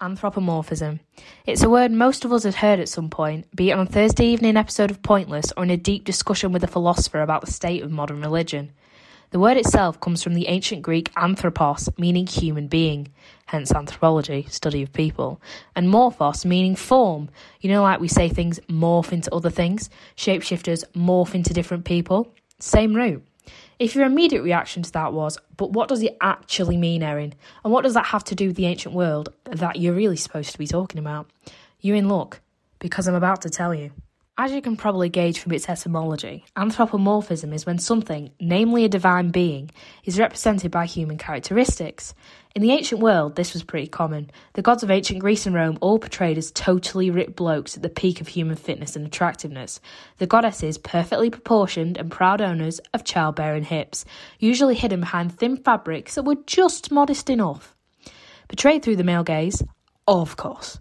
Anthropomorphism. It's a word most of us had heard at some point, be it on a Thursday evening episode of Pointless or in a deep discussion with a philosopher about the state of modern religion. The word itself comes from the ancient Greek anthropos, meaning human being, hence anthropology, study of people, and morphos, meaning form. You know, like we say things morph into other things, shapeshifters morph into different people. Same root. If your immediate reaction to that was, but what does it actually mean, Erin? And what does that have to do with the ancient world that you're really supposed to be talking about? You're in luck, because I'm about to tell you. As you can probably gauge from its etymology, anthropomorphism is when something, namely a divine being, is represented by human characteristics. In the ancient world, this was pretty common. The gods of ancient Greece and Rome all portrayed as totally ripped blokes at the peak of human fitness and attractiveness. The goddesses, perfectly proportioned and proud owners of childbearing hips, usually hidden behind thin fabrics that were just modest enough. Portrayed through the male gaze, of course.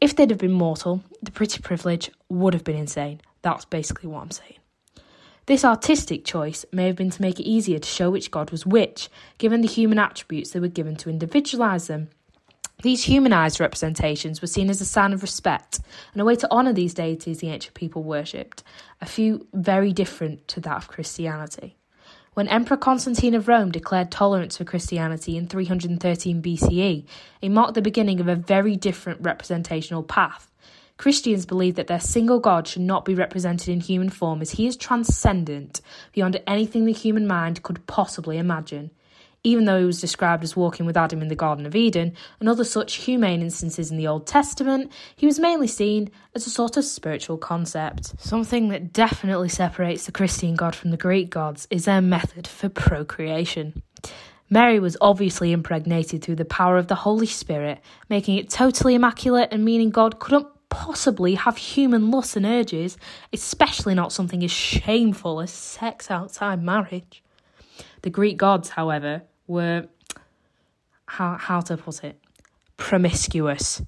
If they'd have been mortal, the pretty privilege would have been insane. That's basically what I'm saying. This artistic choice may have been to make it easier to show which god was which, given the human attributes they were given to individualise them. These humanised representations were seen as a sign of respect and a way to honour these deities the ancient people worshipped, a few very different to that of Christianity. When Emperor Constantine of Rome declared tolerance for Christianity in 313 BCE, it marked the beginning of a very different representational path. Christians believe that their single God should not be represented in human form as he is transcendent beyond anything the human mind could possibly imagine even though he was described as walking with Adam in the Garden of Eden and other such humane instances in the Old Testament, he was mainly seen as a sort of spiritual concept. Something that definitely separates the Christian God from the Greek gods is their method for procreation. Mary was obviously impregnated through the power of the Holy Spirit, making it totally immaculate and meaning God couldn't possibly have human lusts and urges, especially not something as shameful as sex outside marriage. The Greek gods, however, were how how to put it promiscuous.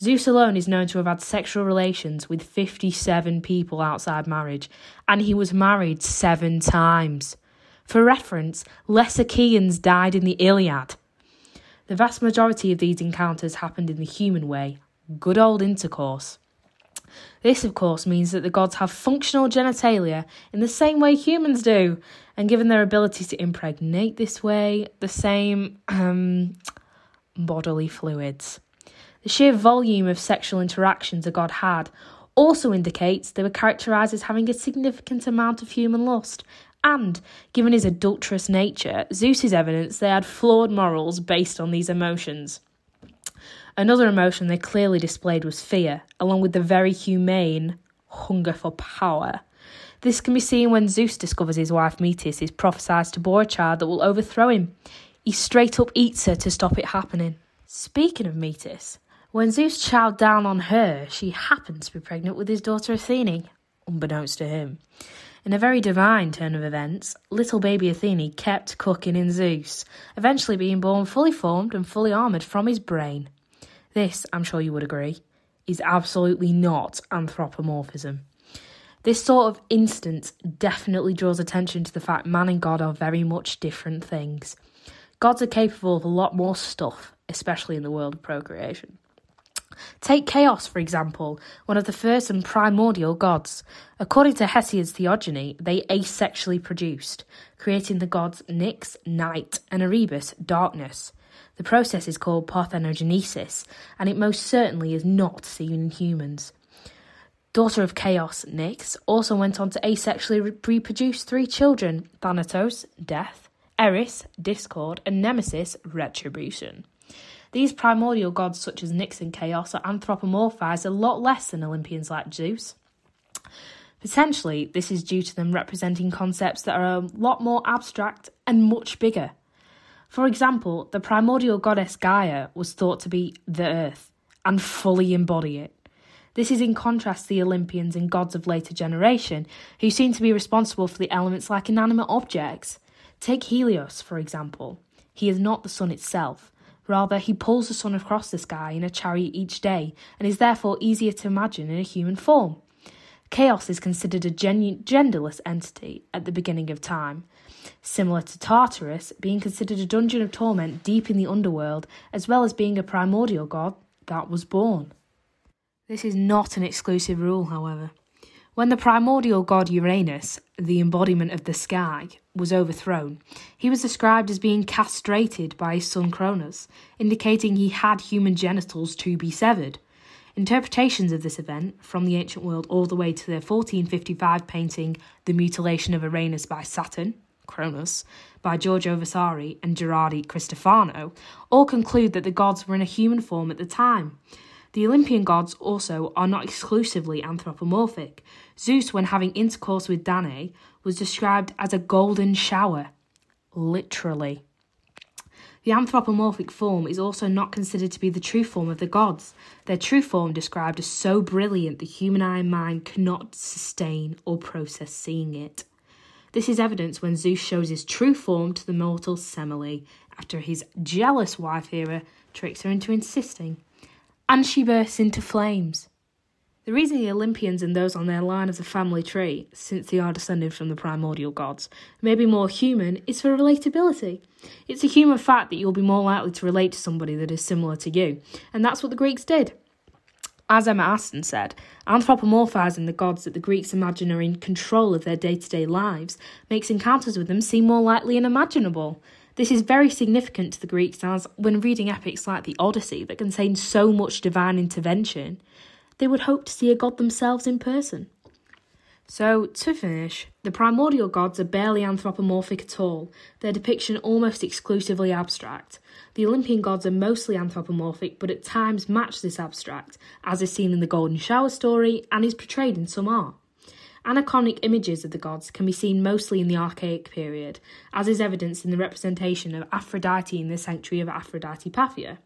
Zeus alone is known to have had sexual relations with 57 people outside marriage, and he was married seven times. For reference, lesser Laocoons died in the Iliad. The vast majority of these encounters happened in the human way, good old intercourse. This, of course, means that the gods have functional genitalia in the same way humans do, and given their ability to impregnate this way, the same um, bodily fluids. The sheer volume of sexual interactions a god had also indicates they were characterised as having a significant amount of human lust. And, given his adulterous nature, Zeus is evidence they had flawed morals based on these emotions. Another emotion they clearly displayed was fear, along with the very humane hunger for power. This can be seen when Zeus discovers his wife Metis is prophesied to bore a child that will overthrow him. He straight up eats her to stop it happening. Speaking of Metis, when Zeus chowed down on her, she happened to be pregnant with his daughter Athene, unbeknownst to him. In a very divine turn of events, little baby Athene kept cooking in Zeus, eventually being born fully formed and fully armoured from his brain. This, I'm sure you would agree, is absolutely not anthropomorphism. This sort of instance definitely draws attention to the fact man and God are very much different things. Gods are capable of a lot more stuff, especially in the world of procreation. Take Chaos, for example, one of the first and primordial gods. According to Hesiod's theogony, they asexually produced, creating the gods Nyx, night, and Erebus, darkness. The process is called parthenogenesis, and it most certainly is not seen in humans. Daughter of Chaos, Nyx, also went on to asexually reproduce three children Thanatos, death, Eris, discord, and Nemesis, retribution. These primordial gods, such as Nyx and Chaos, are anthropomorphized a lot less than Olympians like Zeus. Potentially, this is due to them representing concepts that are a lot more abstract and much bigger. For example, the primordial goddess Gaia was thought to be the earth and fully embody it. This is in contrast to the Olympians and gods of later generation, who seem to be responsible for the elements like inanimate objects. Take Helios, for example. He is not the sun itself. Rather, he pulls the sun across the sky in a chariot each day, and is therefore easier to imagine in a human form. Chaos is considered a genu- genderless entity at the beginning of time. similar to Tartarus, being considered a dungeon of torment deep in the underworld, as well as being a primordial god that was born. This is not an exclusive rule, however. When the primordial god Uranus, the embodiment of the sky, was overthrown, he was described as being castrated by his son Cronus, indicating he had human genitals to be severed. Interpretations of this event, from the ancient world all the way to the 1455 painting The Mutilation of Uranus by Saturn, Cronus, by Giorgio Vasari and Gherardi Cristofano, all conclude that the gods were in a human form at the time. The Olympian gods also are not exclusively anthropomorphic. Zeus, when having intercourse with Danae, was described as a golden shower. Literally. The anthropomorphic form is also not considered to be the true form of the gods. Their true form described as so brilliant the human eye and mind cannot sustain or process seeing it. This is evidence when Zeus shows his true form to the mortal Semele after his jealous wife Hera tricks her into insisting and she bursts into flames. The reason the Olympians and those on their line of the family tree, since they are descended from the primordial gods, may be more human is for relatability. It's a human fact that you'll be more likely to relate to somebody that is similar to you, and that's what the Greeks did. As Emma Aston said, anthropomorphizing the gods that the Greeks imagine are in control of their day to day lives makes encounters with them seem more likely and imaginable. This is very significant to the Greeks as, when reading epics like the Odyssey that contain so much divine intervention, they would hope to see a god themselves in person. So, to finish, the primordial gods are barely anthropomorphic at all, their depiction almost exclusively abstract. The Olympian gods are mostly anthropomorphic, but at times match this abstract, as is seen in the Golden Shower story and is portrayed in some art. Aniconic images of the gods can be seen mostly in the Archaic period, as is evidenced in the representation of Aphrodite in the sanctuary of Aphrodite Paphia.